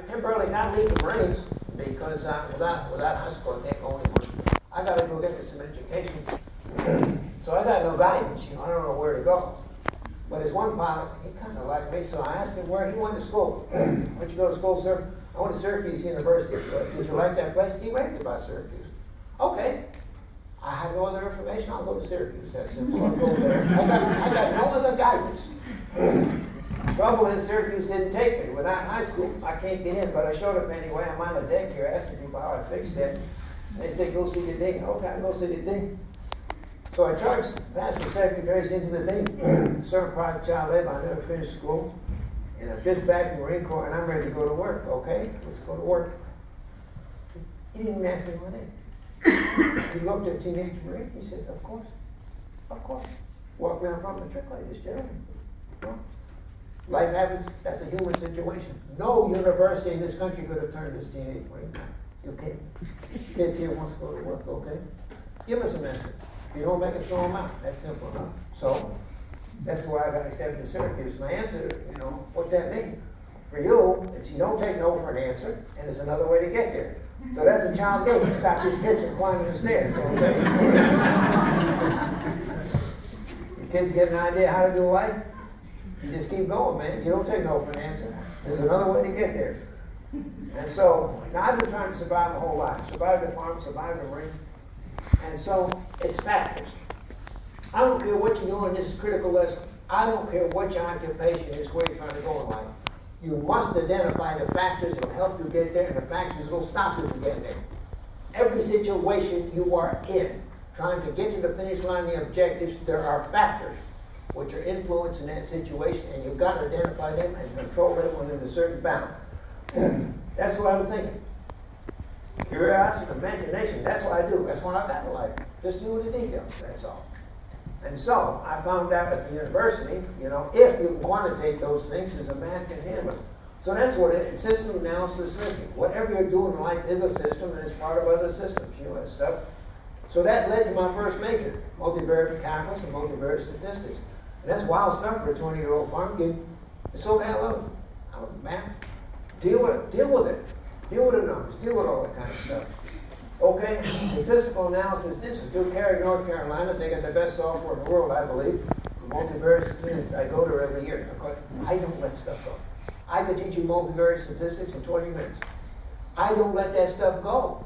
I temporarily to leave the Marines because uh, without, without high school, I can't go anywhere. I got to go get me some education. so I got no guidance, you know, I don't know where to go. But there's one pilot, he kind of liked me, so I asked him where he went to school. Where'd you go to school, sir? I went to Syracuse University. Did you like that place? He raved about Syracuse. Okay. I have no other information. I'll go to Syracuse. That's simple. I'll go there. I got, I got no other guidance. Trouble is, Syracuse didn't take me. Without high school, I can't get in, but I showed up anyway. I'm on the deck here asking people how I fixed that. They said, go see the dean. Okay, I'll go see the dean. So I charged past the secretaries into the dean. Served private child labor. I never finished school. And I'm just back from Marine Corps and I'm ready to go to work. Okay, let's go to work. He didn't ask me my name. he looked at teenage Marine. He said, of course. Of course. Walk around from the trick this, gentlemen. No. Life happens. That's a human situation. No university in this country could have turned this teenage Marine. You can't. Kids here wants to go to work, okay? Give us a message. If you don't make it, throw them out. That's simple enough. So, that's why I got accepted to Syracuse. My answer, you know, what's that mean? For you, it's you don't take no for an answer, and it's another way to get there. So that's a child game. Stop this kid from climbing the stairs, okay? Your kids get an idea how to do life? You just keep going, man. You don't take no for an answer. There's another way to get there. And so, now I've been trying to survive my whole life. Survive the farm, survive the marine. And so, it's factors. I don't care what you're doing, this is critical lesson. I don't care what your occupation is, where you're trying to go in life. You must identify the factors that will help you get there and the factors that will stop you from getting there. Every situation you are in, trying to get to the finish line, the objectives, there are factors which are influencing that situation, and you've got to identify them and control them within a certain bound. that's what I'm thinking. Curiosity, imagination, that's what I do. That's what I've got in life. Just do the details, that's all. And so I found out at the university, you know, if you want to take those things, as a math can handle. them. So that's what it is. System analysis system. Whatever you're doing in life is a system and it's part of other systems, you know, that stuff. So that led to my first major, multivariate calculus and multivariate statistics. And that's wild stuff for a 20 year old farm kid. It's okay, I love it. I love math. Deal with it. Deal with it. Deal with the numbers. Deal with all that kind of stuff. Okay, Statistical Analysis Institute, Cary, North Carolina. They got the best software in the world, I believe. Multivariate statistics. I go there every year. I don't let stuff go. I could teach you multivariate statistics in 20 minutes. I don't let that stuff go.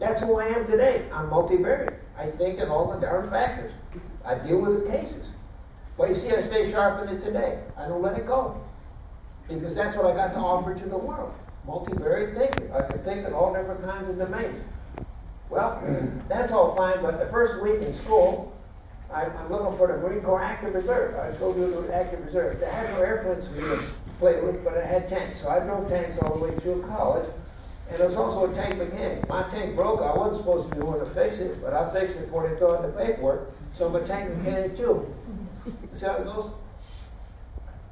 That's who I am today. I'm multivariate. I think of all the darn factors. I deal with the cases. But you see, I stay sharp in it today. I don't let it go. Because that's what I got to offer to the world. Multivariate thinking. I can think in all different kinds of domains. Well, that's all fine, but the first week in school, I, am looking for the Marine Corps Active Reserve. I go to the Active Reserve. They had no airplanes for me to play with, but I had tanks. So I drove tanks all the way through college. And there was also a tank mechanic. My tank broke. I wasn't supposed to be one to fix it, but I fixed it before they filled out the paperwork. So I'm a tank mechanic too. See how it goes?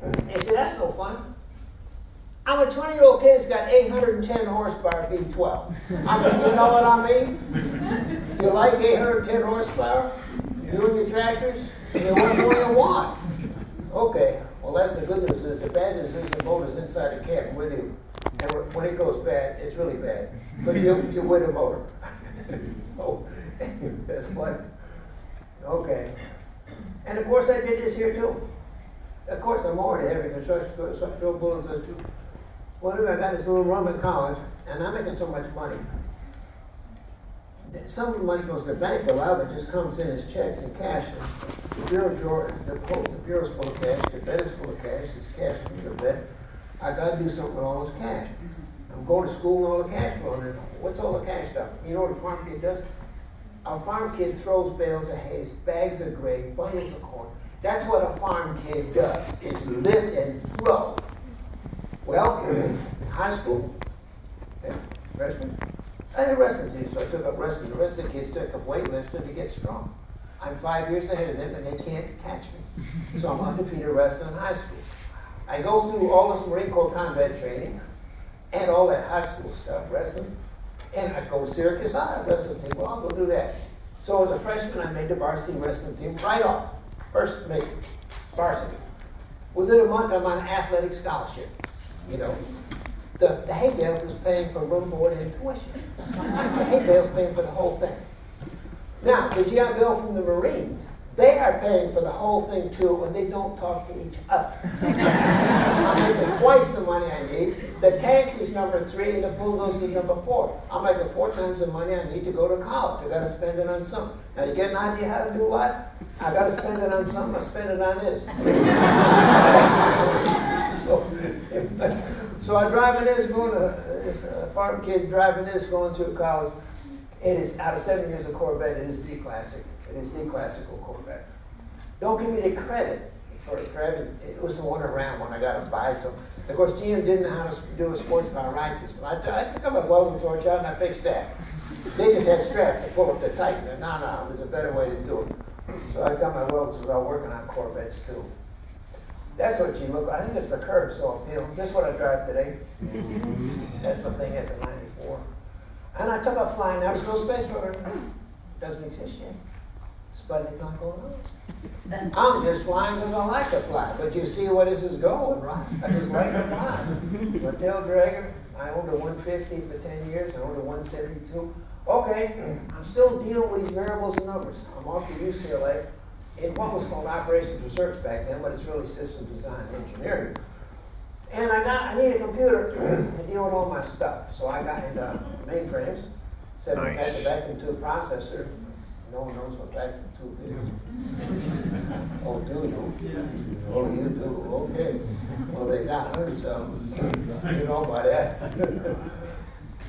They said, that's no fun. I'm a 20 year old kid that's got 810 horsepower V12. I mean, you know what I mean? You like 810 horsepower? You and your tractors? You want more than one. Okay, well, that's the good news. Is the bad news is the motor's inside the cabin with you. And when it goes bad, it's really bad. But you, you win the motor. so, that's what. Okay. And of course, I did this here too. Of course, I'm already having construction, structural buildings too. Well, I got this little room at college, and I'm making so much money. Some of the money goes to the bank, a lot of it just comes in as checks and cash. The bureau drawer, the, the bureau's full of cash, the bed is full of cash, it's cash in the bed. I got to do something with all this cash. I'm going to school and all the cash flowing in. What's all the cash stuff? You know what a farm kid does? A farm kid throws bales of hay, bags of grain, bundles of corn. That's what a farm kid does, is lift and throw. Well, in high school, yeah, freshman, I had a wrestling team, so I took up wrestling. The rest of the kids took up weightlifting to get strong. I'm five years ahead of them, and they can't catch me. So I'm undefeated wrestling in high school. I go through all this Marine Corps combat training and all that high school stuff, wrestling, and I go to Syracuse High wrestling team. Well, I'll go do that. So as a freshman, I made the varsity wrestling team right off. First make varsity. Within a month, I'm on athletic scholarship. You know, The, the hay bales is paying for room, board, and tuition. The hay bale's paying for the whole thing. Now, the GI Bill from the Marines, they are paying for the whole thing too, and they don't talk to each other. I'm making twice the money I need. The tanks is number three, and the bulldozer is number four. I'm making four times the money I need to go to college. I got to spend it on something. Now, you get an idea how to do what? I got to spend it on something. I spend it on this. so I'm driving this, going to this uh, farm kid driving this, going through college. It is out of seven years of Corvette. It is the classic. It is the classical Corvette. Don't give me the credit for, for having. It was the one around when I got to buy some. Of course, GM didn't know how to do a sports car ride system. I, I took up a welding torch out and I fixed that. They just had straps. They pull up the tighten. No, no, there's a better way to do it. So I got my welders while working on Corvettes too. That's what you look. I think it's the curb appealing. This is what I drive today. That's my thing. It's a '94. And I took off flying. Now there's no space program. Doesn't exist yet. Not going on. I'm just flying because I like to fly. But you see where this is going, right? I just like to fly. Mattel Drager, I owned a 150 for 10 years. I owned a 172. Okay, I'm still dealing with these variables and numbers. I'm off to UCLA in what was called operations research back then, but it's really system design engineering. And I got I need a computer to deal with all my stuff. So I got into mainframes, set nice. back vacuum tube processor. No one knows what vacuum tube is. oh, do you? Yeah. Oh, you do. Okay. Well, they got hundreds of them. You know about that.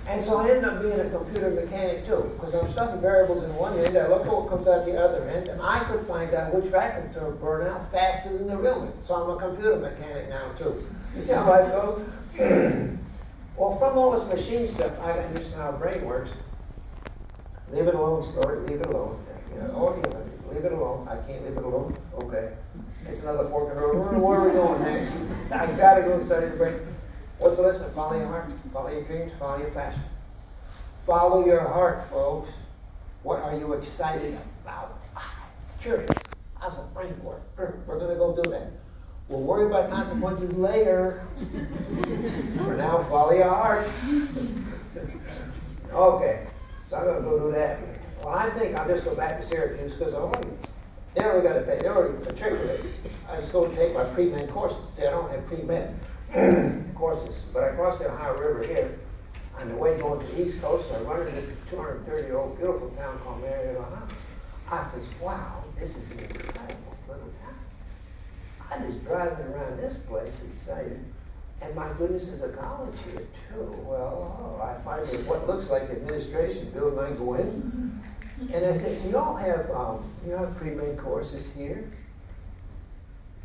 And so I ended up being a computer mechanic too, because I'm stuffing variables in one end, I look at what comes out the other end, and I could find out which vacuum tube burn out faster than the real one. So I'm a computer mechanic now too. You see how life goes? well, from all this machine stuff, I understand how brain works. Leave it alone, story, leave it alone. You know, oh, leave it alone. I can't leave it alone. Okay. It's another fork in the road. Where are we going next? I gotta go study the brain. What's the lesson? Follow your heart, follow your dreams, follow your passion. Follow your heart, folks. What are you excited about? Ah, curious. How's the brain work? We're going to go do that. We'll worry about consequences later. For now, follow your heart. okay, so I'm going to go do that. Well, I think I'll just go back to Syracuse because I already, they already got to pay. They already matriculated. I just go take my pre-med courses. See, I don't have pre-med. courses. But I crossed the Ohio River here on the way going to the East Coast. I run into this 230 year old beautiful town called Marietta, Ohio. I says, wow, this is an incredible little town. I was driving around this place excited. And my goodness, there's a college here too. Well, oh, I find what looks like administration, Bill and I go in. And I said, you all have, um, you have pre-med courses here?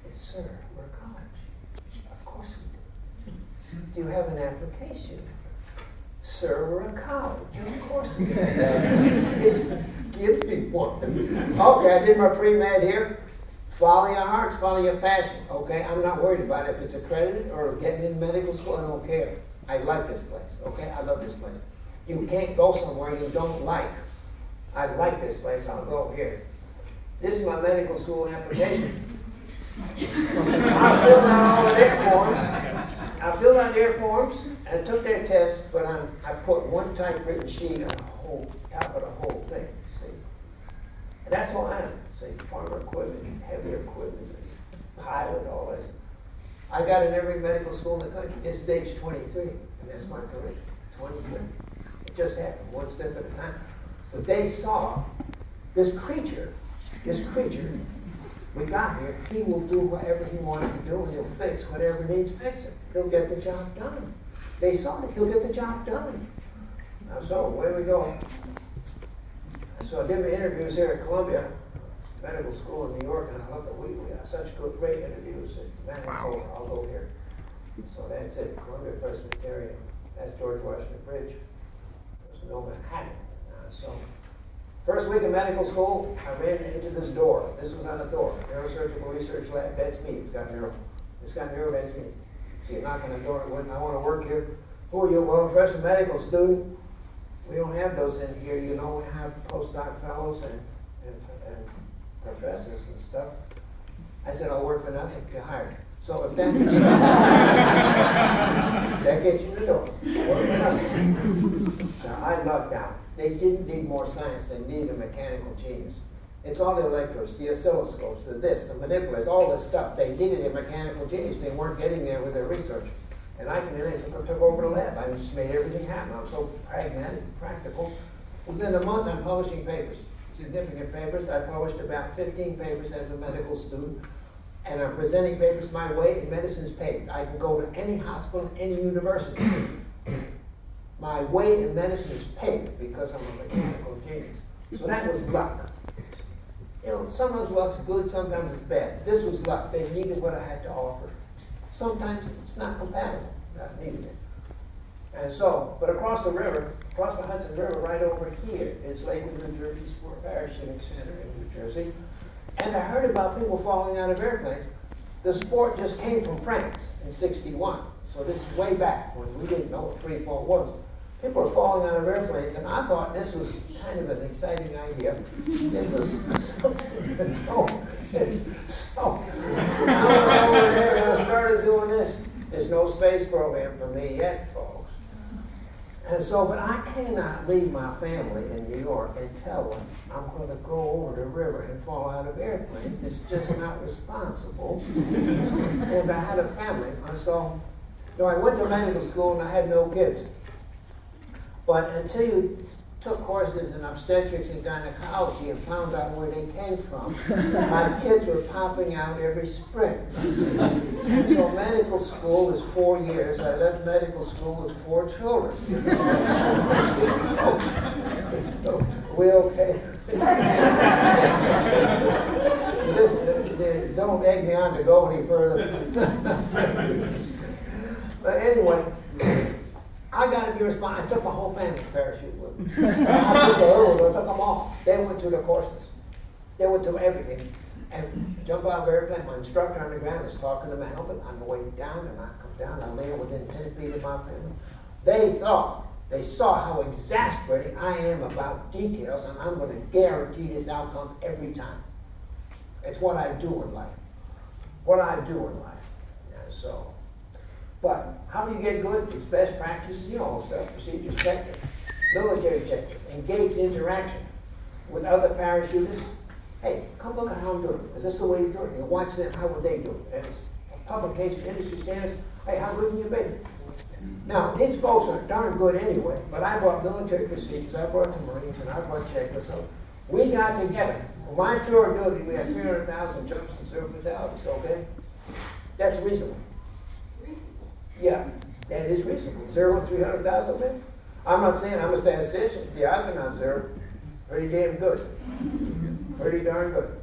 Said, Sir, we're a college. Of course we do Do you have an application? Sir, we're a college. Of course we do. Give me one. Okay, I did my pre-med here. Follow your hearts, follow your passion. Okay, I'm not worried about it. if it's accredited or getting in medical school. I don't care. I like this place. Okay, I love this place. You can't go somewhere you don't like. I like this place. I'll go here. This is my medical school application. I filled out all the their forms. I filled out their forms and took their tests, but I'm, I put one typewritten sheet on the whole, top of the whole thing, see? And that's what I am, farmer equipment, heavy equipment, pilot, all this. I got in every medical school in the country. This is age 23, and that's my career, 23. It just happened, one step at a time. But they saw this creature, this creature we got here, he will do whatever he wants to do and he'll fix whatever needs fixing. He'll get the job done. They saw it, he'll get the job done. Now, so, where we go? So I did my interviews here at Columbia Medical School in New York, and I love it. We, we had such good, great interviews. man, wow. I'll go here. So that's it, Columbia Presbyterian. That's George Washington Bridge. There's no Manhattan. Uh, so First week of medical school, I ran into this door. This was on the door. Neurosurgical Research Lab, that's me. It's got neuro. It's got neuro, that's me. So you knock on the door, when I want to work here. Who are you? Well, I'm medical student. We don't have those in here. You know, we have postdoc fellows and, and, and professors and stuff. I said, I'll work for nothing. Get hired. So if that, that gets you the door. Now, I love that. They didn't need more science, they needed a mechanical genius. It's all the electrodes, the oscilloscopes, the this, the manipulators, all this stuff. They it in mechanical genius. They weren't getting there with their research. And I came in and took over the lab. I just made everything happen. I'm so pragmatic, practical. Within a month, I'm publishing papers, significant papers. I published about 15 papers as a medical student. And I'm presenting papers my way, and medicine's paid. I can go to any hospital, any university. my way in medicine is paid because I'm a mechanical genius. So that was luck. You know, sometimes luck's good, sometimes it's bad. This was luck. They needed what I had to offer. Sometimes it's not compatible. I needed it. And so, but across the river, across the Hudson River, right over here, is Lakewood, New Jersey Sport Parachuting Center in New Jersey. And I heard about people falling out of airplanes. The sport just came from France in 61. So this is way back when we didn't know what free fall was people are falling out of airplanes, and I thought this was kind of an exciting idea. This was something to do. So I went over there and I started doing this. There's no space program for me yet, folks. And so, but I cannot leave my family in New York and tell them I'm going to go over the river and fall out of airplanes. It's just not responsible. and I had a family. And so, you know, I went to medical school and I had no kids. But until you took courses in obstetrics and gynecology and found out where they came from, my kids were popping out every spring. and so medical school is four years. I left medical school with four children. so we okay. Just uh, don't egg me on to go any further. but anyway. I got to be responsible. I took my whole family to I took them all. They went through the courses. They went through everything. And jump out of airplane, my instructor on the ground is talking to my helmet on the way down, and I come down, I land within 10 feet of my family. They thought, they saw how exasperating I am about details, and I'm going to guarantee this outcome every time. It's what I do in life. What I do in life. And so, but how do you get good? It's best practice, you know, stuff, procedures, checklist, military checklist, engaged interaction with other parachutists. Hey, come look at how I'm doing. Is this the way you do it? You watch them, how would they do it? And publication, industry standards. Hey, how good can you be? Now, these folks are darn good anyway, but I brought military procedures, I brought the Marines, and I brought checklists. So we got together. My tour duty, we had 300,000 jumps and zero fatalities, okay? That's reasonable. Reasonable? Yeah, that is reasonable. Zero and 300,000 men? I'm not saying I'm a statistician. The odds are not zero. Pretty damn good. Pretty darn good.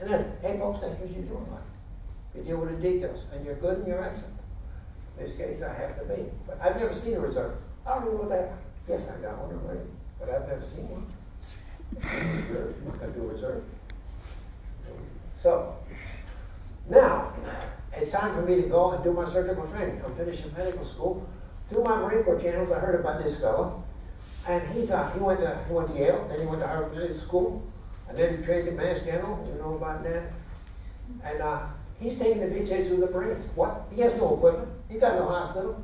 And then, hey folks, that's what you do in life. You deal with the details, and you're good and you're excellent. In this case, I have to be. But I've never seen a reserve. I don't even know what that. Yes, I got one already, but I've never seen one. I'm not going to do a reserve. So, now, it's time for me to go and do my surgical training. I'm finishing medical school. Through my Marine Corps channels, I heard about this fellow, and he's uh, he went to he went to Yale, then he went to Harvard Medical School, and then he trained at Mass General. You know about that? And uh, he's taking the beachheads with the Marines. What? He has no equipment. He got no hospital.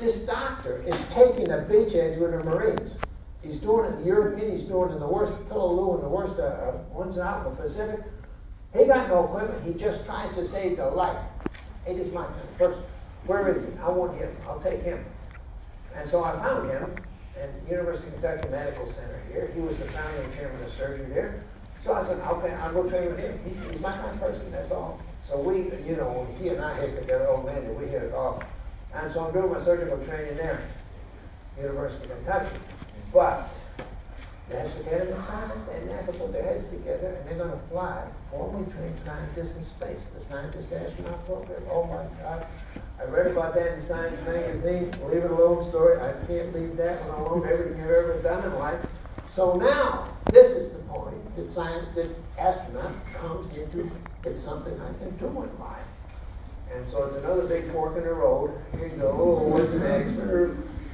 This doctor is taking the beachheads with the Marines. He's doing it in the European. He's doing it in the worst Peleliu and the worst uh, ones out in the Pacific. He got no equipment. He just tries to save their life. He is my kind. Where is he? I want him. I'll take him. And so I found him at University of Kentucky Medical Center here. He was the founder and chairman of surgery there. So I said, okay, I'll go train with him. He's, he's my kind of person, that's all. So we, you know, he and I hit it together, oh man, did we hit it off. And so I'm doing my surgical training there, University of Kentucky. But National Academy of Science and NASA put their heads together and they're going to fly formally trained scientists in space, the scientist astronaut program. Oh my God. I read about that in Science Magazine. Leave it alone story. I can't leave that one alone. Everything I've ever done in life. So now, this is the point that science, that astronauts comes into, it's something I can do in life. And so it's another big fork in the road. Here you go. Oh, what's next?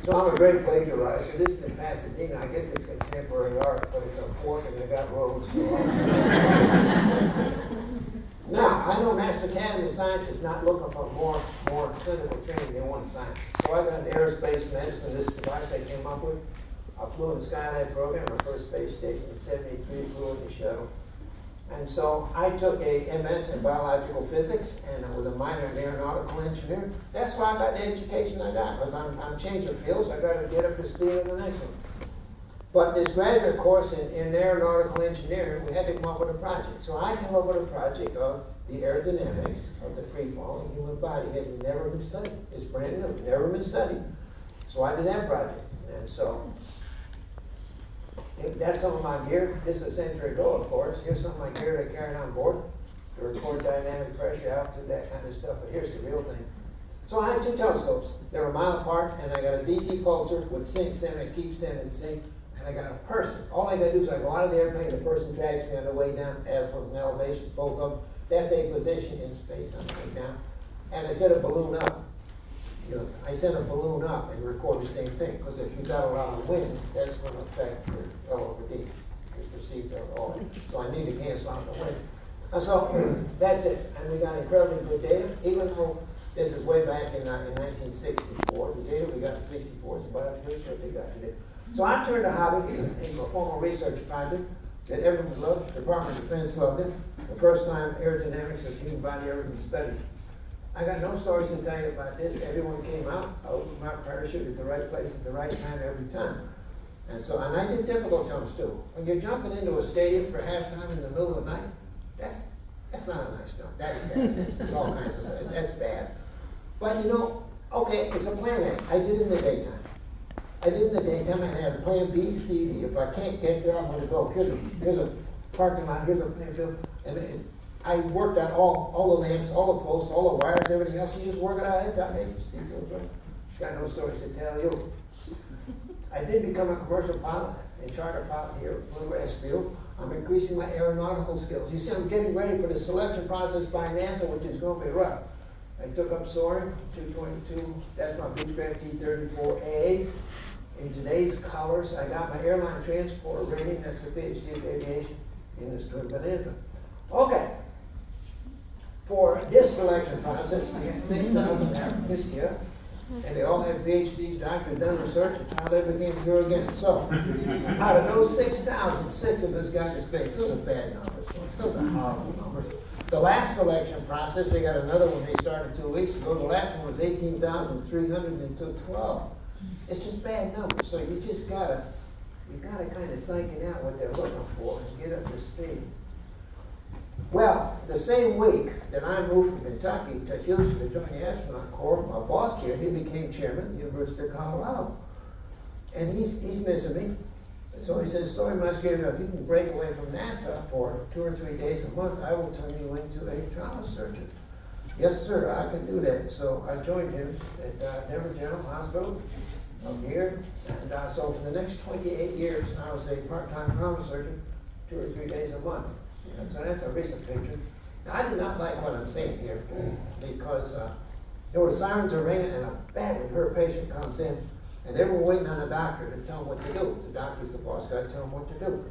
So I'm a great plagiarizer. This is in Pasadena. I guess it's contemporary art, but it's a fork and they got roads. Now, I know National Academy of Science is not looking for more, more clinical training, they want science. So I got an aerospace medicine, this device I came up with. I flew in the Skylab program, my first space station in seventy-three, flew in the shuttle. And so I took a MS in biological physics and I with a minor in aeronautical engineering. That's why I got the education I got, because I'm, I'm changing fields, I gotta get up to speed in the next one. But this graduate course in, in aeronautical engineering, we had to come up with a project. So I came up with a project of the aerodynamics of the free falling human body. Had never been studied. It's brand new, never been studied. So I did that project. And so that's some of my gear. This is a century ago, of course. Here's some of my gear that I carried on board to record dynamic pressure, altitude, that kind of stuff. But here's the real thing. So I had two telescopes. They were a mile apart, and I got a DC pulsar with syncs in it, keeps them in sync, and I got a person. All I got to do is I go out of the airplane, the person tracks me on the way down, as was an elevation, both of them. That's a position in space on the way down. And I set a balloon up you know, I send a balloon up and record the same thing, because if you got a lot of wind, that's going to affect your L over D, your perceived L So I need to cancel out the wind. And so that's it. And we got incredibly good data, even though this is way back in, uh, in 1964. The data we got in 64 is about here's what they got today. So I turned a hobby into a formal research project that everyone loved. The Department of Defense loved it. The first time aerodynamics of human body ever been studied. I got no stories to tell you about this. Everyone came out. I opened my parachute at the right place at the right time every time. And so, and I did difficult jumps too. When you're jumping into a stadium for halftime in the middle of the night, that's that's not a nice jump. That is bad. There's all kinds of stuff. That's bad. But you know, okay, it's a plan. I did it in the daytime. I did in the daytime and I had a plan B, C, D. If I can't get there, I'm gonna go. Here's a here's a parking lot, here's a plan field, and it, I worked on all, all the lamps, all the posts, all the wires, everything else. You just work it out ahead of time. Hey, Steve right? Got no stories to tell you. I did become a commercial pilot and charter pilot here at Blue Grass Field. I'm increasing my aeronautical skills. You see, I'm getting ready for the selection process by NASA, which is going to be rough. I took up soaring, 222, that's my Beechcraft T-34A. In today's colors, I got my airline transport rating, that's a PhD aviation in this twin bonanza. Okay, for this selection process, we had 6,000 applicants here, and they all had PhDs, doctors, done research, and how they became through again. So, out of those 6,000, six of us got to space. Those are bad numbers. Those are horrible numbers. The last selection process, they got another one they started two weeks ago. The last one was 18,300 and they took 12. It's just bad numbers. So you just gotta, you gotta kind of psych it out what they're looking for and get up to speed. Well, the same week that I moved from Kentucky to Houston to join the astronaut corps, my boss here, he became chairman of the University of Colorado. And he's, he's missing me. So he says, Story Musgrave, if you can break away from NASA for two or three days a month, I will turn you into a trauma surgeon. Yes, sir, I can do that. So I joined him at uh, Denver General Hospital here. And uh, so for the next 28 years, I was a part-time trauma surgeon, two or three days a month. And so that's a recent picture. Now, I do not like what I'm saying here because uh, there were sirens are ringing and a badly hurt patient comes in and they were waiting on the doctor to tell them what to do. The doctor's the boss, to tell them what to do.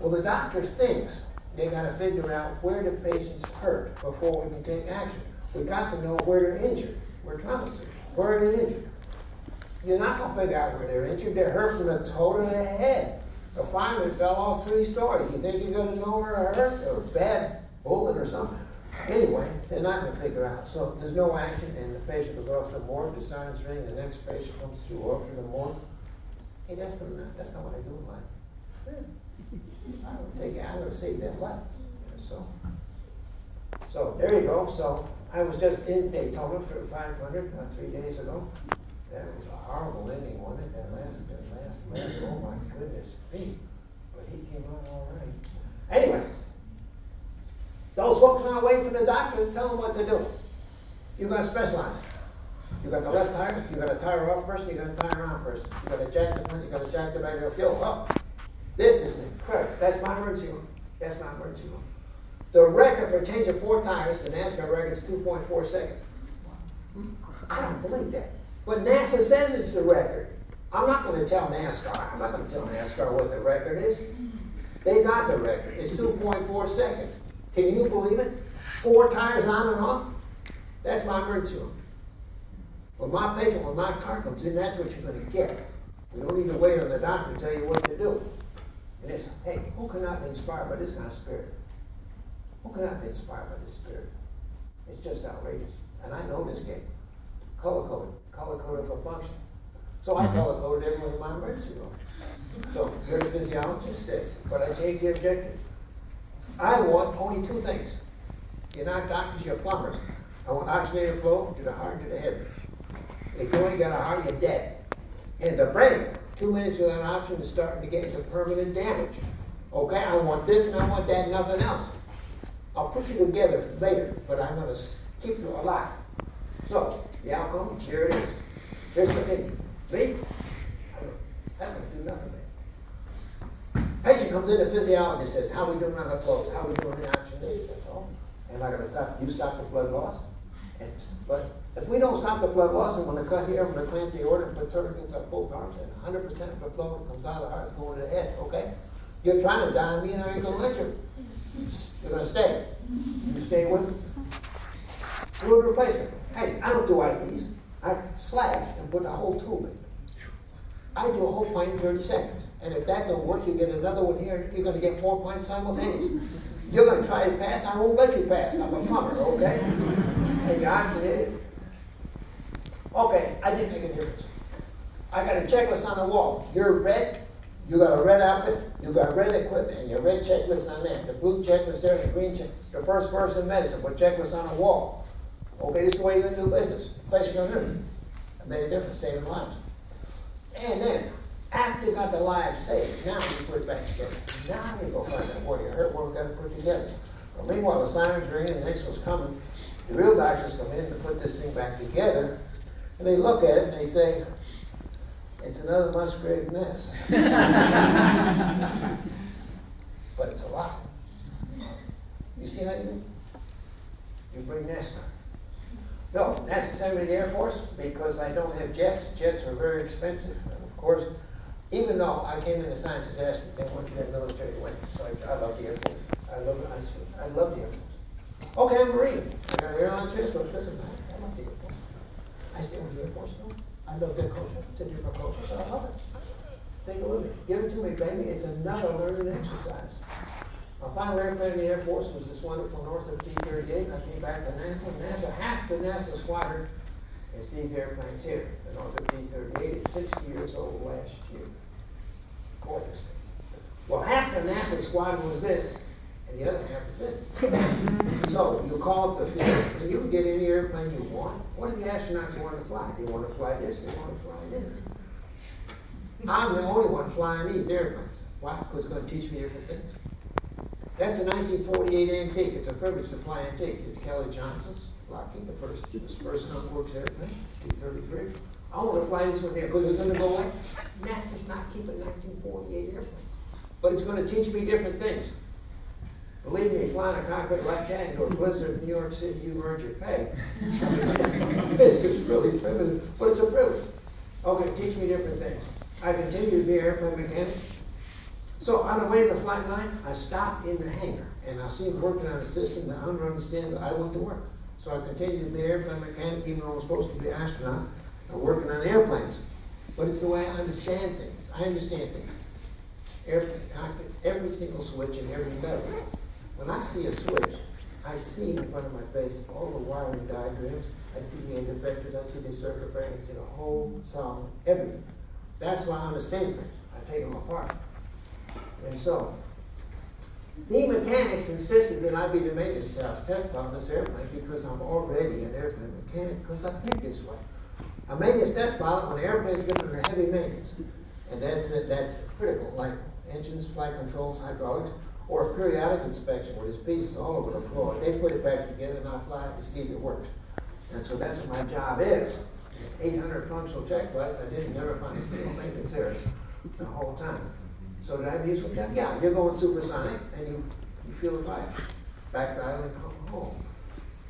Well, the doctor thinks they got to figure out where the patient's hurt before we can take action. We got to know where they're injured. We're trauma surgeons. Where are they injured? You're not going to figure out where they're injured. They're hurt from the toe to the head. A fireman fell off three stories. You think you're going to know where it hurt? Or a bad bullet or something? Anyway, they're not going to figure out. So there's no action, and the patient goes off to the morgue. The sirens ring. The next patient comes through off to the morgue. Hey, that's not that's not what I do in life. Yeah. I would take it. I'm going to save that life. So, so there you go. So I was just in Daytona for 500 uh, three days ago. That was a horrible ending, wasn't it? That last, that last, last, oh my goodness me. But he came out all right. Anyway, those folks are not waiting for the doctor to tell them what to do. You got to specialize. You got the left tire, you got a tire off person, you got a tire on person. You got a jack the you got a jack the of fuel. Oh, this is incredible. That's my emergency room. That's my emergency room. The record for changing four tires, the NASCAR record is 2.4 seconds. I don't believe that. But NASA says it's the record. I'm not going to tell NASCAR. I'm not going to tell NASCAR what the record is. They got the record. It's 2.4 seconds. Can you believe it? four tires on and off, that's my room. When my patient, when my car comes in, that's what you're gonna get. You don't need to wait on the doctor to tell you what to do. And it's, hey, who cannot be inspired by this kind of spirit? Who cannot be inspired by this spirit? It's just outrageous. And I know this game. Color coded, color coded for function. So I mm-hmm. color coded everyone in my emergency room. So your physiologist says, but I changed the objective. I want only two things. You're not doctors, you're plumbers. I want oxygenated flow to the heart, to the head. If you only got a heart, you're dead. And the brain, two minutes without oxygen is starting to get some permanent damage. Okay, I want this and I want that, nothing else. I'll put you together later, but I'm going to keep you alive. So, the outcome, here it is. Here's the thing. Me? I don't, I do nothing. Patient comes in, the physiologist says, how we doing on the flows? How we doing the oxygenation? That's all. Am I going to stop? You stop the blood loss? And, but if we don't stop the blood loss, and when they cut here, I'm going to clamp the aorta and put tourniquets on both arms, and 100% of the flow that comes out of the heart is going to the head, okay? You're trying to die on me, and I ain't going to let you. You're going to stay. You stay with me? Fluid replacement. Hey, I don't do IVs. I slash and put a whole tube in. I do a whole pint in 30 seconds. And if that don't work, you get another one here, you're going to get four pints simultaneously. You're going to try to pass, I won't let you pass. I'm a plumber, okay? You're oxygenated. Okay, I didn't make a difference. I got a checklist on the wall. You're red, you got a red outfit, you got red equipment, and your red checklist on there. The blue checklist there, the green check. The first person in medicine put checklist on the wall. Okay, this is the way you're gonna do business. Place you're gonna do. I made a difference, saving lives. And then, after you got the lives saved, now you put it back together. Now you go find out where you hurt, what we gotta put together. Well, meanwhile, the sirens are ringing, the next one's coming. The real doctors come in to put this thing back together, and they look at it and they say, it's another Musgrave mess. but it's a lot. You see how you do? You bring NASCAR. No, to the Air Force because I don't have jets. Jets are very expensive. Of course, even though I came in, the asked me, they want you to have military wings. So I, I love the Air Force. I love, I, I love the Air Force. Okay, I'm Marine. I got an airline transport. Listen, I love the Air Force. I stay with the Air Force. No? I love their culture. It's a different culture, so I love it. Take a look. Give it to me, baby. It's another learning exercise. My final airplane in the Air Force was this wonderful Northrop T-38. I came back to NASA. NASA, half the NASA squadron is these airplanes here. The Northrop T-38 is 60 years old last year. Gorgeous. Well, half the NASA squadron was this, and the other half is this. so you call up the field, and you can get any airplane you want. What do the astronauts want to fly? Do you want to fly this? Do you want to fly this? I'm the only one flying these airplanes. Why? Because it's going to teach me different things. That's a 1948 antique. It's a privilege to fly antique. It's Kelly Johnson's Lockheed, the first, the first Skunk Works airplane, T-33. I want to fly this one here because it's going to go away. NASA's not keeping 1948 airplane. But it's going to teach me different things. Believe me, flying a cockpit like that into a blizzard in New York City, you earned your pay. it's just really primitive, but it's a privilege. Okay, teach me different things. I continue to be an airplane mechanic. So on the way to the flight line, I stopped in the hangar and I see them working on a system that I don't understand that I want to work. So I continued to be an airplane mechanic even though I was supposed to be an astronaut and working on airplanes. But it's the way I understand things. I understand things. Cockpit, every single switch and every lever. When I see a switch, I see in front of my face all the wiring diagrams. I see the effectors, I see the circuit breaker, I see the whole song, everything. That's why I understand things. I take them apart. And so, the mechanics insisted that I be the maintenance staff test pilot on this airplane because I'm already an airplane mechanic because I think this way. A maintenance test pilot, when the airplane's given a heavy maintenance, and that's it, that's critical, like engines, flight controls, hydraulics, or a periodic inspection where there's pieces all over the floor. They put it back together and I fly it to see if it works. And so that's what my job is. 800 functional check I didn't never find a single maintenance error the whole time. So useful time? Yeah, you're going supersonic and you, you feel like back to island, come home.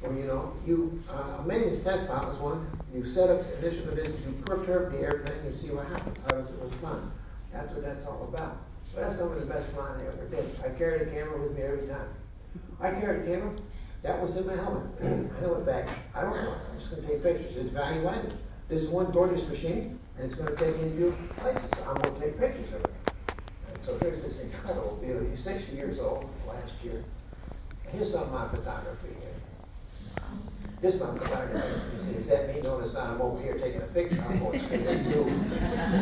Or you know, you uh, a maintenance test pilot is one. You set up initial business, you perturb the airplane, you see what happens. How does it respond? That's what that's all about. So that's some of the best flying I ever did. I carried a camera with me every time. I carried a camera That was in my helmet. I helmet back. I don't know. I'm just gonna take pictures. It's value added. This is one gorgeous machine, and it's gonna take me to places. I'm gonna take pictures of it. Here's this incredible beauty. He's 60 years old last year. And here's some of my photography here. This my photography. See, that mean notice now I'm over here taking a picture? I'm going to see that too.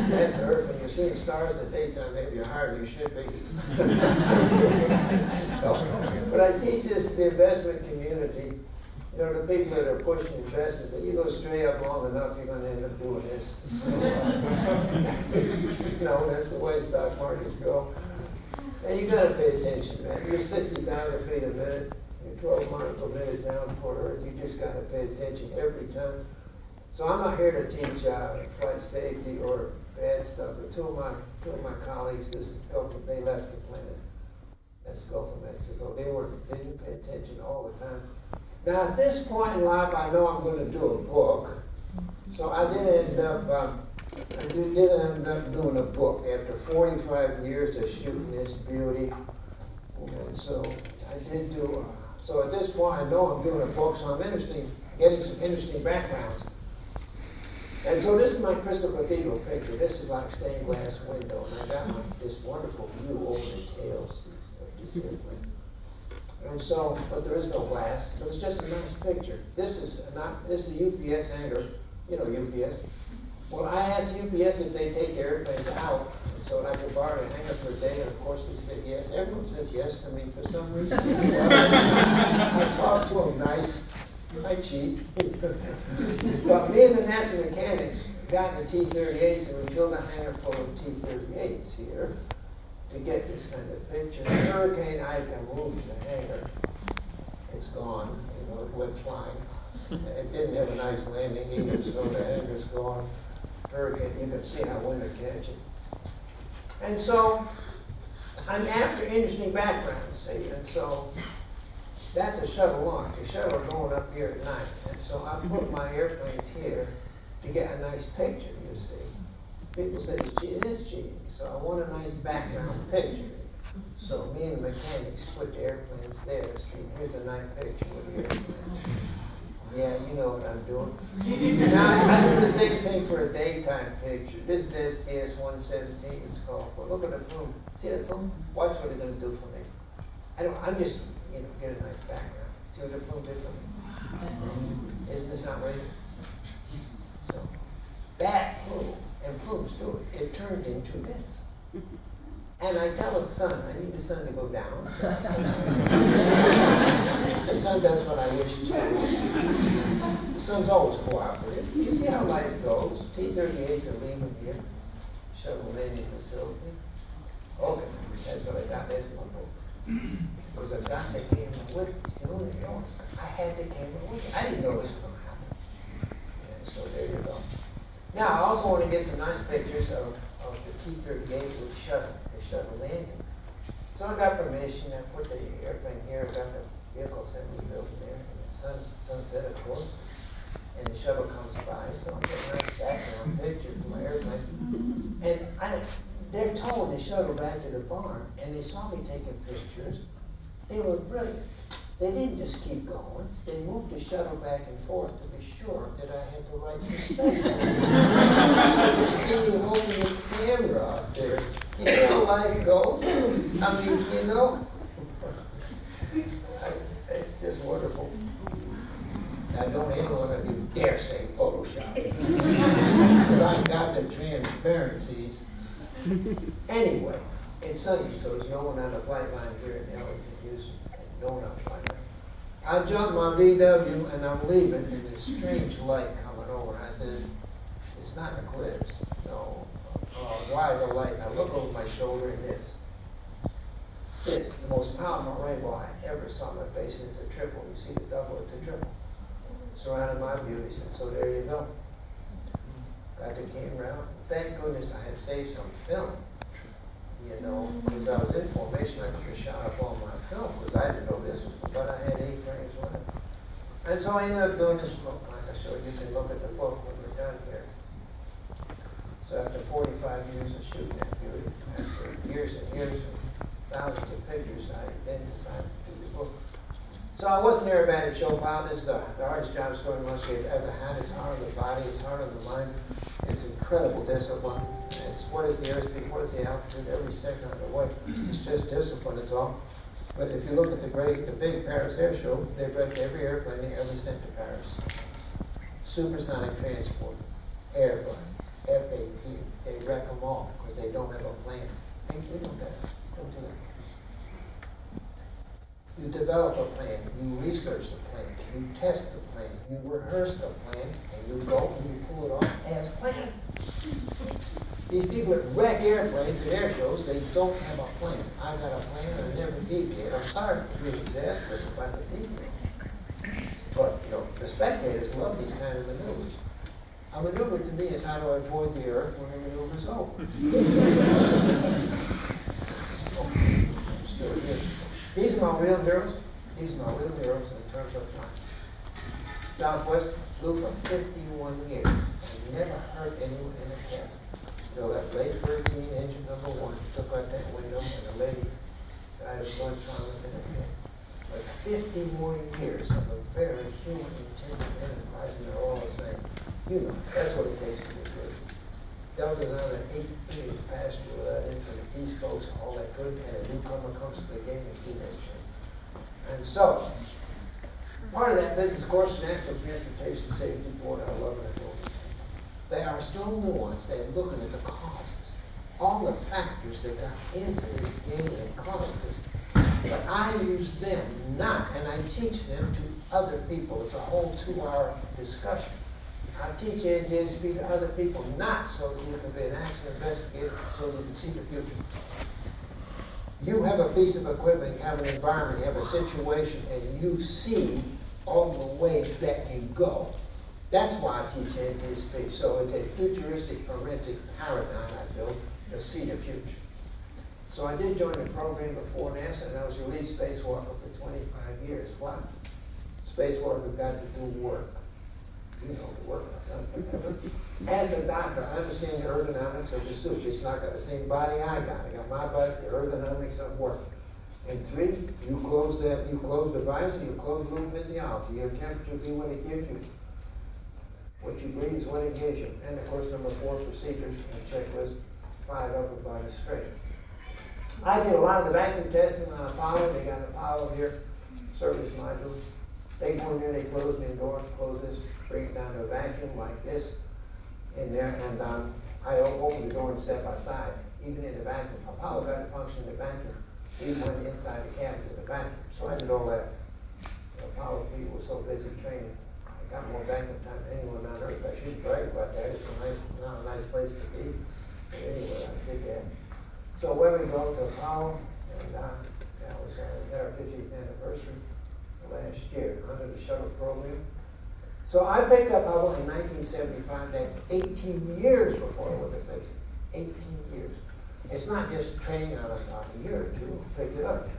That's Earth. When you're seeing stars in the daytime, maybe you're higher than you should be. so, but I teach this to the investment community. You know, the people that are pushing investment, that you go straight up long enough, you're going to end up doing this. So, uh, you know, that's the way stock markets go. And you got to pay attention, man. You're 60,000 feet a minute. You're 12 miles a minute down toward Earth. You just got to pay attention every time. So I'm not here to teach uh, flight safety or bad stuff. But two of my two of my colleagues, this is Gulf, they left the planet. That's Gulf of Mexico. They weren't they didn't pay attention all the time. Now at this point in life, I know I'm going to do a book. So I did end up. Um, I did, end up doing a book after 45 years of shooting this beauty. And so I did do. Uh, so at this point, I know I'm doing a book, so I'm interesting, getting some interesting backgrounds. And so this is my Crystal Cathedral picture. This is like stained glass window, and I got my, this wonderful view over the tails. And so, but there is no glass. But it's just a nice picture. This is not. This is a UPS hangar. You know UPS. Well, I asked UPS if they take airplanes out, and so I could borrow a hangar for a day, and of course they said yes. Everyone says yes to me for some reason. I talked to them nice. I cheat. but me and the NASA mechanics got in the T-38s, and we filled a hangar full of T-38s here to get this kind of picture. Hurricane Ike moved the hangar. It's gone. You know, it went flying. It didn't have a nice landing either, so the hangar's gone hurricane, you can see how wind would catch it. And so, I'm after interesting backgrounds, see, and so that's a shuttle launch. A shuttle going up here at night, and so I put mm-hmm. my airplanes here to get a nice picture. You see, people say it's cheating. It is cheating. So I want a nice background mm-hmm. picture. So me and the mechanics put the airplanes there. See, here's a nice picture with the airplanes. Yeah, you know what I'm doing. now, I do the same thing for a daytime picture. This is STS 117, it's called. But look at the plume. See the plume? Watch what it's going to do for me. I don't, I'm just, you know, get a nice background. See what the plume did for me? Isn't this outrageous? So, that plume, and plumes do it, it turned into this. And I tell the sun, I need the sun to go down. the sun does what I wish it to. The sun's always cooperative. You see how life goes. T-38s are leaving here. Shuttle landing facility. Okay, that's what I got. That's my book. Because I got the camera with me. See, only else. I had the camera with me. I didn't know this was going to happen. Yeah, so there you go. Now, I also want to get some nice pictures of, of the T-38 with the shuttle, the shuttle landing. So I got permission, I put the airplane here, got the vehicle assembly built there, and the sun, sunset, of course, and the shuttle comes by, so I'm getting nice background picture of my airplane. And I, they're towing the shuttle back to the barn, and they saw me taking pictures. They were brilliant. They didn't just keep going. They moved the shuttle back and forth to be sure that I had the right perspective. see me holding the camera out there. You see how life goes? I mean, you know, I, it's just wonderful. I don't anyone of you dare say Photoshop. Because I got the transparencies. Anyway, it's sunny, so there's no one on the flight line here in Ellington, Houston. No the flight line. I jumped my VW and I'm leaving, and this strange light coming over. I said, it's not an eclipse. No. Uh, why the light? I look over my shoulder and this. This, the most powerful rainbow I ever saw my face, and it's a triple. You see the double, it's a triple. Surrounded my beauties, and so there you go. Got the camera out. Thank goodness I had saved some film you know, because I was in formation, I could have shot up all my film, because I didn't know this was, but I had eight frames left. And so I ended up doing this book, like I showed you, can look at the book when we're done here. So after forty-five years of shooting that beauty, after years and years of thousands of pictures, I then decided to do the book. So I wasn't there aerobatic show pilot. This is the, the hardest job story most you've ever had. It's hard on the body, it's hard on the mind. It's incredible discipline. It's what is the airspeed, what is the altitude, every second of the way. It's just discipline, it's all. But if you look at the great, the big Paris Air Show, they wrecked every airplane they ever sent to Paris. Supersonic transport, Airbus, FAT, they wreck them all because they don't have a plan. Hey, we don't do that. Don't do that. You develop a plan, you research the plan, you test the plan, you rehearse the plan, and you go and you pull it off as planned. These people that wreck airplanes at air shows, they don't have a plan. I've got a plan and I never deviate. I'm sorry for being exasperated by the deviate. But, you know, the spectators love these kind of maneuvers. A maneuver to me is how do I avoid the earth when the maneuver's over. oh, still here. These are my real heroes. These are my real heroes in terms of flying. Southwest flew for 51 years and never hurt anyone in a cabin. Till that late 13 engine number one took out that window and a lady died of blood trauma in her head. But 50 more years of a very human intensive enterprise and they're all the same. You know, that's what it takes to be a good. Delta's on an eight days pasture without incident. These folks are all that good, and a newcomer comes to the game and he that And so, part of that business, of course, National Transportation Safety Board, I love it. They are so nuanced, they're looking at the causes, all the factors that got into this game and caused it. But I use them not, and I teach them to other people. It's a whole two-hour discussion. I teach NTSB to other people, not so that you can be an accident investigator, so you can see the future. You have a piece of equipment, you have an environment, you have a situation, and you see all the ways that you go. That's why I teach NTSB. So it's a futuristic forensic paradigm I built to see the future. So I did join the program before NASA, and I was your spacewalker for 25 years. Why? Spacewalker got to do work you know, work As a doctor, I understand the ergonomics of the suit. It's not got the same body I got. I got my body, the ergonomics of work. And three, you close that, you close the visor, you close loop physiology. Your temperature be what it gives you. What you breathe is what it gives you. And of course, number four, procedures and checklist, five upper body strength. I did a lot of the vacuum testing on Apollo. They got an Apollo here, service modules. They go in there, they close me the door, close this, bring it down to a vacuum like this in there, and um, I open the door and step outside, even in the vacuum. Apollo got to function in the vacuum, even when inside the cabin in the vacuum. So I did all that. Apollo people were so busy training. I got more vacuum time than anyone on earth. I shouldn't brag about that. It's a nice, not a nice place to be. But anyway, I did that. So when we go to Apollo, and uh, that was uh, our 50th anniversary last year under the shuttle program. So I picked up Hubble in 1975. That's 18 years before I went to face it. 18 years. It's not just training on a, year or two. Picked it up.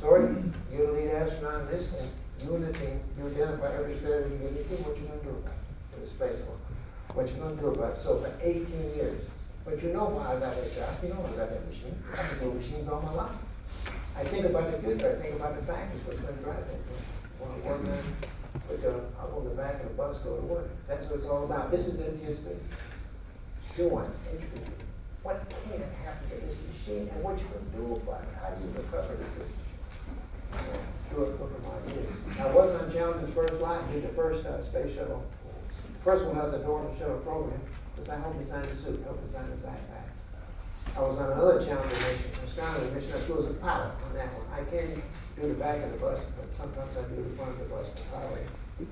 Sorry, the lead astronaut in this, and you team, you identify every failure you get team, what you're going to do about it the spacewalk. What you're going to do about it. So for 18 years. But you know why I got that job. You know I got that machine. I've been doing machines all my life. I think about the future. I think about the factors, what's going to drive that. When I work on put the, up on the back of the bus, go to work. That's what it's all about. This is NTSB. Nuance, intricacy. What can happen to this machine and what you can do about it? How do you recover the system? It look at my ideas. I was on Challenger's first flight, did the first uh, space shuttle, first one out the door in the shuttle program, because I helped design the suit, helped design the backpack. I was on another Challenger mission, astronomy mission, I flew as a pilot on that one. I can't do the back of the bus, but sometimes I do the front of the bus, the.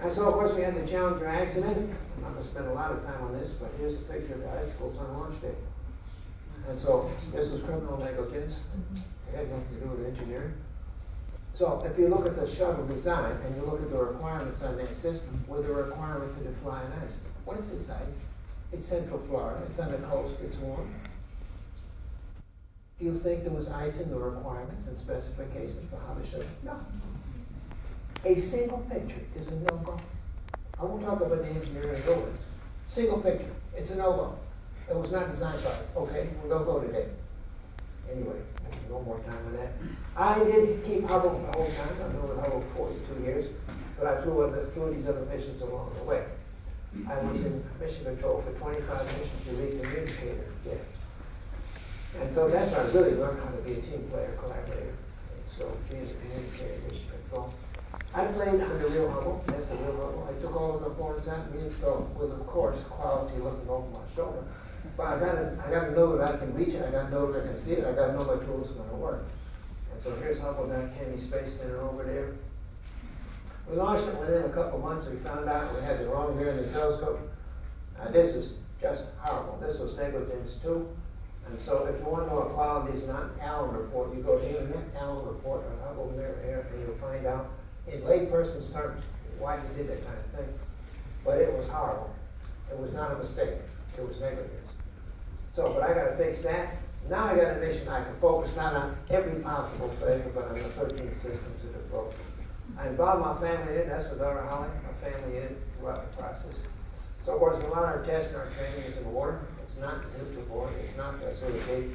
And so, of course, we had the Challenger accident. I'm not going to spend a lot of time on this, but here's a picture of the icicles on launch day. And so, this was criminal negligence. It had nothing to do with engineering. So, if you look at the shuttle design and you look at the requirements on that system, are the requirements of the flying ice? What is this ice? It's Central Florida. It's on the coast. It's warm. Do you think there was ice in the requirements and specifications for how to show? No. A single picture is a no-go. I won't talk about the engineering buildings. Single picture, it's a no-go. It was not designed by us. Okay, we'll go today. anyway, no more time on that. I did keep Hubble the whole time, I've with Hubble forty-two years, but I flew other, flew these other missions along the way. I was in mission control for twenty-five missions, you the communicator, yeah. And so that's how I really learned how to be a team player, collaborator. So being a communicator, mission control. I played the real Hubble, that's the real Hubble. I took all the components out, reinstalled with, of course, quality looking over my shoulder. But I gotta, I gotta know that I can reach it, I gotta know that I can see it, I gotta know my tools are gonna work. And so here's Hubble down at Kennedy Space Center over there. We launched it within a couple months, we found out we had the wrong mirror in the telescope. Uh, this is just horrible, this was negligence too. And so if you want to know what quality is not Allen report, you go to internet, Allen report on Hubble mirror here, and you'll find out in layperson's terms why you did that kind of thing. But it was horrible. It was not a mistake. It was negligence. So, but I got to fix that. Now I got a mission I can focus not on every possible failure, but on the 13 systems that are broken. I involved my family in it. That's with Dr. Holly, my family in it throughout the process. So, of course, a lot of our tests and our training is in water. It's not neutral. It's not acidic,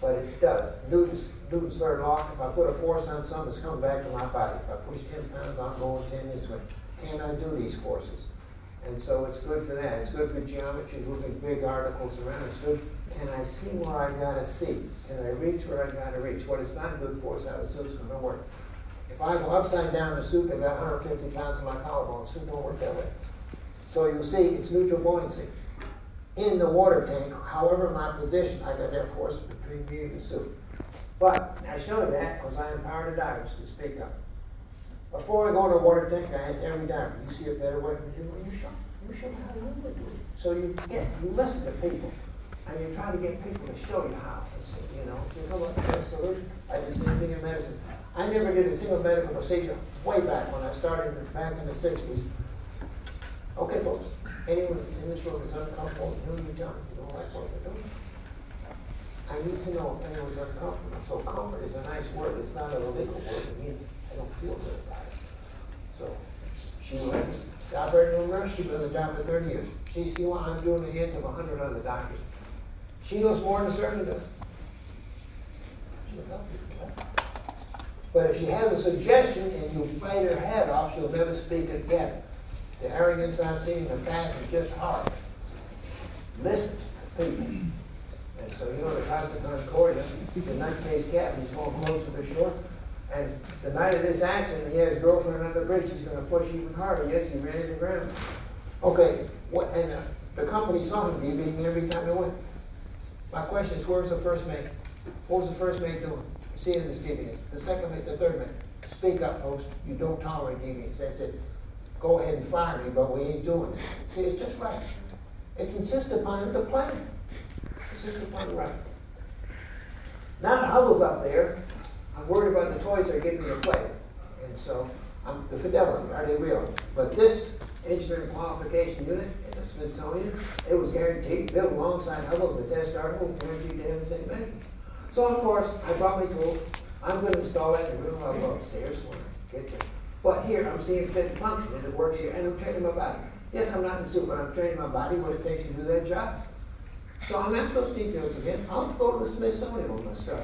but it does. Newton's, Newton's third law, if I put a force on something, it's coming back to my body. If I push 10 pounds, I'm going 10 this way. Can I do these forces? And so it's good for that. It's good for geometry, moving big articles around. It's good. Can I see where I gotta see? Can I reach where I gotta reach? What is not good for is how the suit's gonna work. If I go upside down in a suit and got 150 pounds in my collarbone, the suit don't work that way. So you'll see it's neutral buoyancy. In the water tank, however my position, I got that force between me and the suit. But I show you that because I empower the divers to speak up. Before I go in a water tank, I ask every diver, you see a better way to do it? You show, you show how you would do it. So you get, you listen to people, and you try to get people to show you how. You know, you come up with a solution. I did the same thing in medicine. I never did a single medical procedure way back when I started back in the sixties. Okay, folks, anyone in this room is uncomfortable doing your job, you don't like what they're doing. I need to know if anyone's uncomfortable. So comfort is a nice word. It's not a legal word. It means I don't feel good about it. So she went, operating room nurse, she's been in the job for 30 years. She see what I'm doing the hands of 100 other doctors. She knows more than the surgeon does. She'll help you. But if she has a suggestion and you bite her head off, she'll never speak again. The arrogance I've seen in the past is just hard. Listen to people. And so, you know, the Costa Concordia, the nutcase captain going close to the shore. And the night of this accident, he had his girlfriend on the bridge. He's going to push even harder. Yes, he ran into ground. Okay, what, and uh, the company saw him deviating every time he went. My question is, where's the first mate? What was the first mate doing? Seeing this deviance. The second mate, the third mate. Speak up, folks. You don't tolerate deviance. That's it. Go ahead and fire me, but we ain't doing it. See, it's just right. It's insisted upon the plan. Insisted upon the right. Now the Hubble's up there. I'm worried about the toys they're getting me to play. And so, I'm, the fidelity, are they real? But this engineering qualification unit at the Smithsonian, it was guaranteed, built alongside Hubble's, the test article, guaranteed to have the same measurements. So of course, I brought my tools. I'm going to install that in the room. I'll go upstairs when I get there. But here, I'm seeing fit and function, and it works here, and I'm training my body. Yes, I'm not in the suit, but I'm training my body what it takes to do that job. So I'm after those details again. I'll go to the Smithsonian when I start.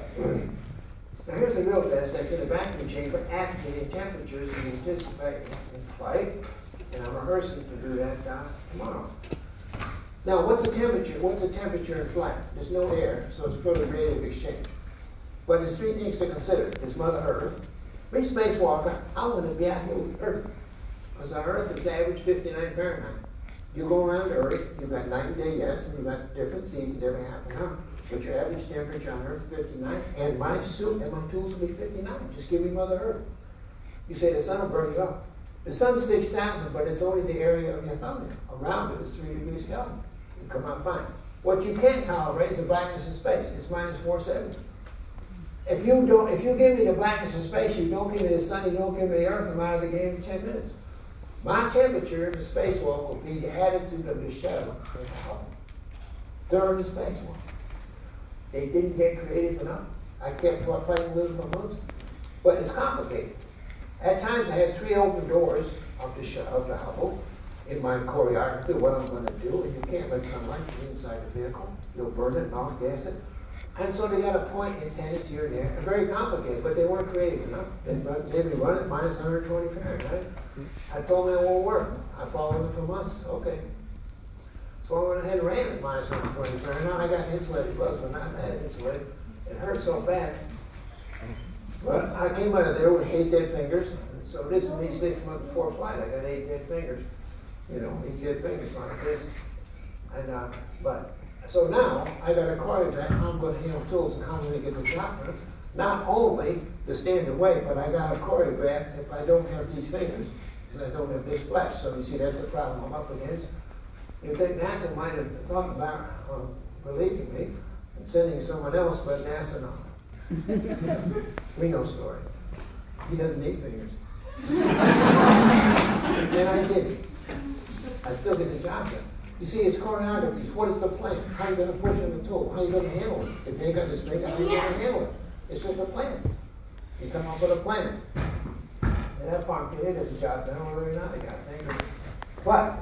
Now here's the real test. That's in the vacuum chamber, activating temperatures and anticipating in flight. And I'm rehearsing to do that uh, tomorrow. Now, what's the temperature? What's the temperature in flight? There's no air, so it's purely radiative exchange. But there's three things to consider. There's Mother Earth. Spacewalker, I want to be out here with Earth. Because our Earth is average 59 Fahrenheit. You go around Earth, you've got night and day, yes, and you've got different seasons every half an hour. But your average temperature on Earth is 59, and my suit and my tools will be 59. Just give me Mother Earth. You say the sun will burn you up. The sun's 6,000, but it's only the area of your thumb. Around it is 3 degrees Kelvin. You come out fine. What you can't tolerate is the blackness of space. It's minus 470. If you don't, if you give me the blackness of space, you don't give me the sun, you don't give me the earth, I'm out of the game in 10 minutes. My temperature in the spacewalk will be the attitude of the shuttle during the spacewalk. They didn't get creative enough. I kept playing with them for months. But it's complicated. At times I had three open doors of the, of the Hubble in my choreography, what I'm going to do, and you can't let sunlight inside the vehicle. You'll burn it and off-gas it. And so they got a point in tennis here and there, very complicated, but they weren't creative enough. They made me run it minus 120 Fahrenheit. I told them it won't work. I followed them for months. Okay. So I went ahead and ran it minus 120 Fahrenheit. I got insulated gloves, but not that insulated. It hurt so bad. But I came out of there with eight dead fingers. So this is me six months before flight. I got eight dead fingers. You know, eight dead fingers like this. And uh, but so now I got a choreograph how I'm going to handle tools and how I'm going to get the job done. Not only the standard way, but I got a choreograph if I don't have these fingers and I don't have this flesh. So you see, that's the problem I'm up against. You think NASA might have thought about um, relieving me and sending someone else, but NASA no. we know story. He doesn't need fingers. and I did. I still get the job done. You see, it's choreography. What is the plan? How are you going to push in the tool? How are you going to handle it? If ain't got this finger, how are you going to handle it? It's just a plan. You come up with a plan. And that farm kid did the job done, whether or not he got fingers. But, uh,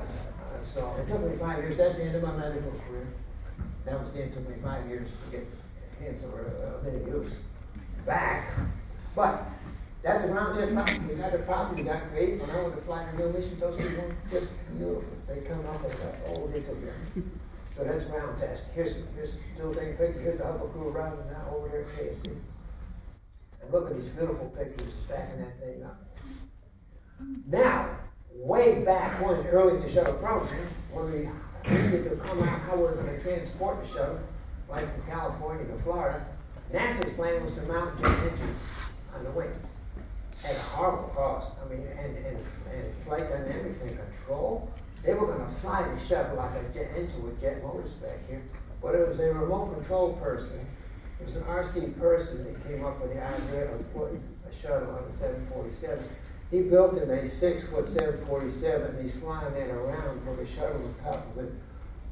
so it took me five years. That's the end of my medical career. That was the end. It took me five years to get hands were uh, many use back. But that's problem. You got a problem, you got creative. When I went to fly the real mission, those people just beautiful. They come up with that oh little. So that's ground test. Here's here's two thing picture. Here's the Hubble crew around now over there at KSC. And look at these beautiful pictures stacking that thing up. Now, way back when, early in the shuttle program, when we needed to come out how we we're going to transport the shuttle, like from California to Florida, NASA's plan was to mount jet engines on the wings at a horrible cost. I mean, and, and, and flight dynamics and control, they were going to fly the shuttle like a jet engine with jet motors back here. But it was a remote control person. It was an RC person that came up with the idea of putting a shuttle on the 747. He built him a six foot 747. and He's flying that around with a shuttle on top of it.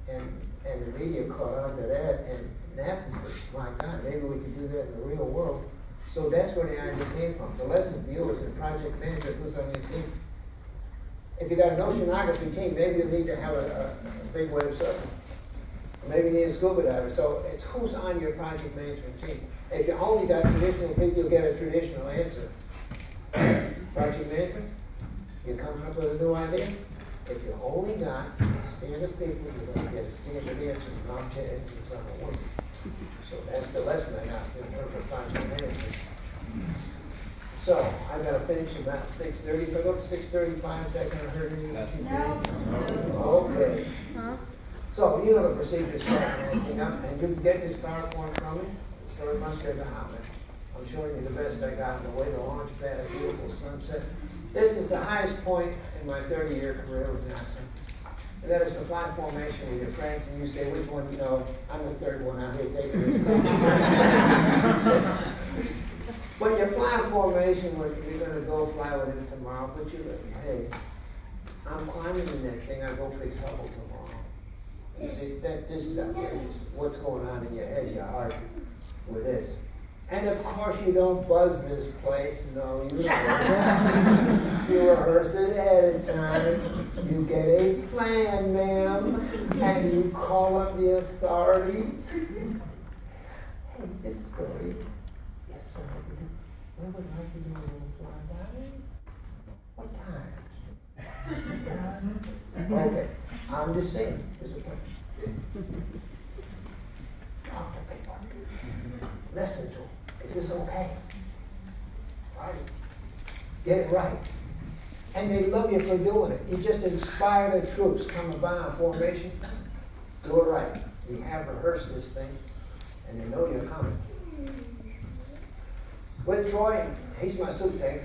And, and the media caught on to that. And NASA said, my God, maybe we could do that in the real world. So that's where the idea came from. The lesson for you is a project manager who's on your team. If you got an oceanography team, maybe you need to have a, a, a big wave surfer. Maybe you need a scuba diver. So it's who's on your project management team. If you only got traditional people, you'll get a traditional answer. project management, you're coming up with a new idea. If you only got standard people, you're going to get a standard answer, not get answers on the one. So that's the lesson I got in terms of project management. So I gotta finish about six thirty. If I go to six thirty-five, is that gonna hurt any? No. Okay. So you know the procedure, start anything up, and you can get this PowerPoint from me. It's very much good to have it. I'm showing you the best I got in the way the launch pad, a beautiful sunset. This is the highest point in my thirty-year career with NASA. And that is the fly formation with your friends, and you say, which one, you know, I'm the third one out here taking this picture. But your flying formation, you're gonna go fly with him tomorrow, but you, like hey, I'm climbing in that thing, I go fix Hubble tomorrow. You see, that, this is outrageous, what's going on in your head, your heart with this. And of course, you don't buzz this place, no, you don't. you rehearse it ahead of time. You get a plan, ma'am, and you call up the authorities. Hey, this is Story. Yes, sir. We would like to do a little flyby. What time? okay, I'm just saying, this is a plan. Talk to people. Listen to them. Is this okay? Right. Get it right. And they love you for doing it. You just inspire the troops coming by on formation. Do it right. We have rehearsed this thing, and they know you're coming. With Troy, he's my suit tank.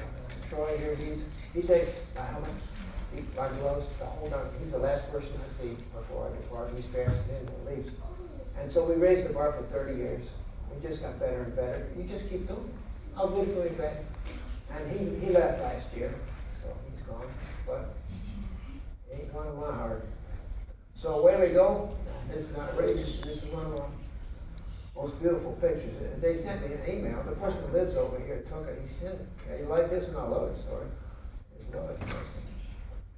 Troy here, he's he takes my helmet, he, my gloves, the whole. He's the last person I see before I depart. He's fast in and leaves. And so we raised the bar for 30 years. We just got better and better. You just keep doing it. I'll do it better. And he, he left last year, so he's gone. But he ain't gone to my heart. So away we go. This is outrageous. This is one of our most beautiful pictures. And They sent me an email. The person that lives over here took it. He sent it. Yeah, you like this one? I love it. Sorry. It's love it.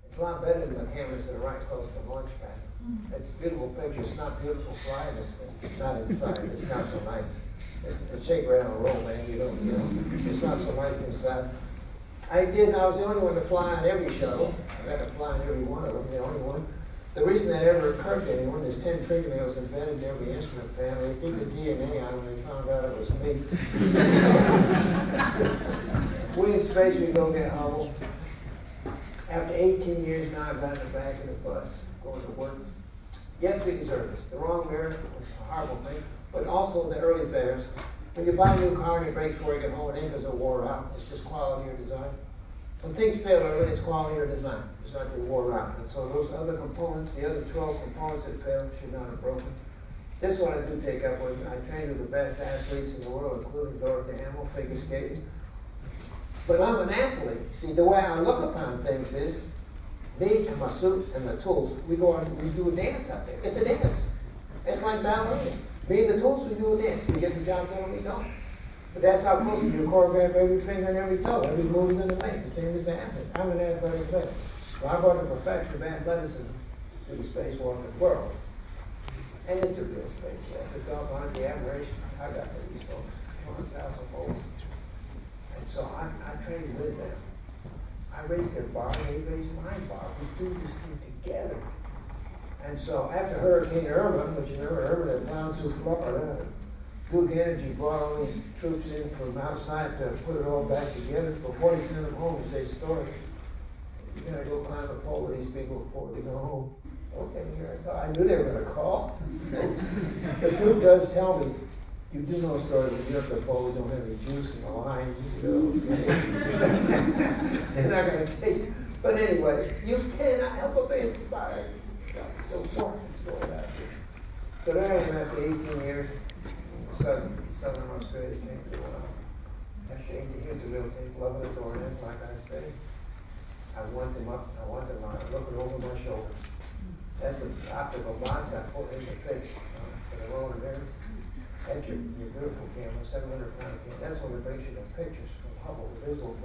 It's a lot better than the cameras that are right close to the launch pad. Mm-hmm. It's a beautiful picture. It's not beautiful flying. It's not inside. It's not so nice. It shake around a roll, man, you don't, you know, it's not so nice inside. I did, I was the only one to fly on every shuttle, I got to fly on every one of them, the only one. The reason that ever occurred to anyone is ten fingernails embedded in every instrument panel, they did the DNA on it, and they found out it was me. We in space, we go get Hubble. After eighteen years now, I've got in the back of the bus, going to work. Yes, we deserve this. The wrong mirror was a horrible thing, but also the early fares. When you buy a new car and it breaks before you get home, it ain't because it wore out, it's just quality or design. When things fail early, it's quality or design, it's not it wore out. And so those other components, the other twelve components that failed should not have broken. This one I do take up with, I trained with the best athletes in the world, including Dorothy Hamill, figure skating. But I'm an athlete. See, the way I look upon things is, me and my suit and the tools, we go on, we do a dance out there. It's a dance. It's like ballet. And the tools, we do dance. We get the job done, we don't. But that's how close do choreograph every finger and every toe, every movement in the leg, the same as the athlete. I'm an athletic player. So I brought the perfection of athleticism to the world. And it's a real space walk. The doggone the admiration I got for these folks, twenty thousand volts. And so I, I trained with them. I raised their bar, they raised my bar. We do this thing together. And so after Hurricane Irma, which you remember Irma that plowed through Florida, Duke Energy brought all these troops in from outside to put it all back together. Before they sent them home, they say, story. You gotta go climb a pole with these people before they go home. Okay, here I go. I knew they were gonna call. The troop does tell me, you do know a story when you're up the pole, we don't have any juice in the line. You okay. They're not gonna take, but anyway, you cannot help but be inspired. The work is going out there. So there I am after eighteen years, southern, southern Australia, came to, uh, after eighteen years, the real thing, loving the door in, like I say. I want them up, I want them, I'm looking over my shoulder. That's an optical box I put in the fix, uh, for the lower there. That's your, your beautiful camera, seven hundred pound camera, that's brings you the pictures from Hubble, the visual.